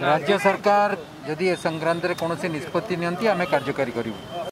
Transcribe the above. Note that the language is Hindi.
राज्य सरकार जदि ए संक्रांत कौन निष्पत्ति आम कार्यकारी करूँ